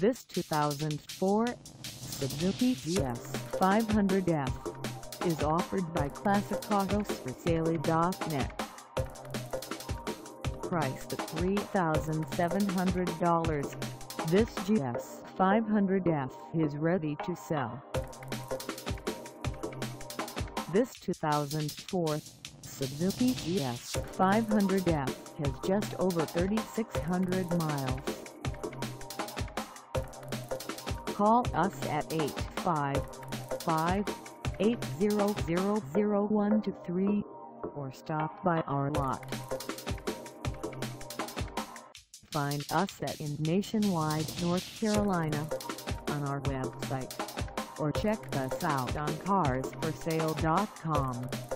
This 2004 Suzuki GS 500F is offered by Classic Autos for Sale.net. Priced at $3,700, this GS 500F is ready to sell. This 2004 Suzuki GS 500F has just over 3,600 miles. Call us at 855-800-0123 or stop by our lot. Find us at in Nationwide, North Carolina on our website or check us out on carsforsale.com.